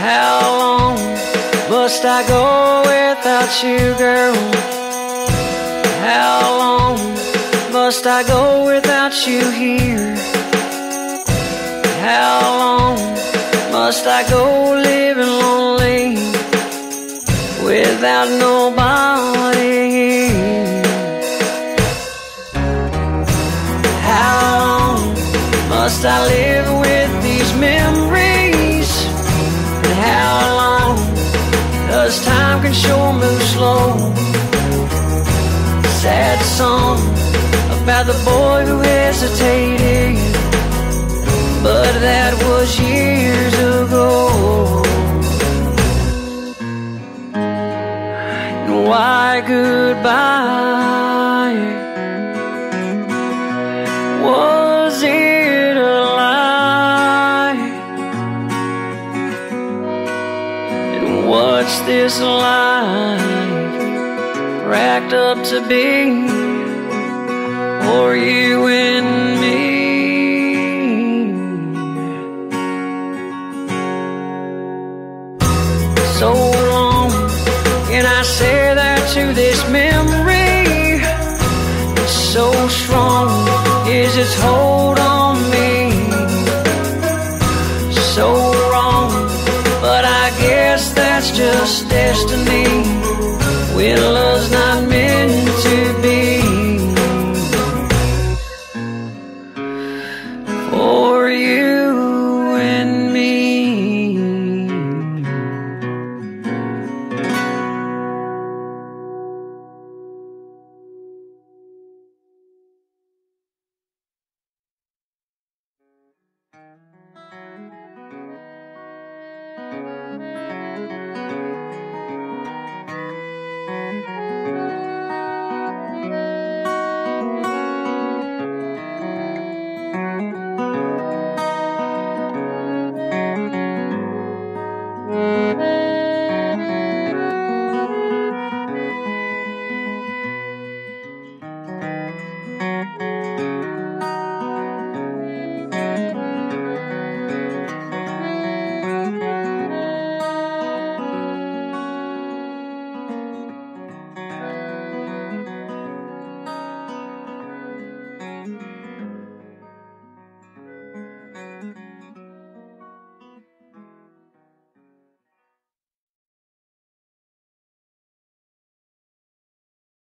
How long must I go without you, girl? How long must I go without you here? How long must I go living lonely without nobody here? How long must I live with these memories? Does time can sure move slow? Sad song about the boy who hesitated, but that was years ago. Why goodbye? What's this life racked up to be for you and me? So long, and I say that to this memory. It's so strong, is its hold just destiny. When love's not Música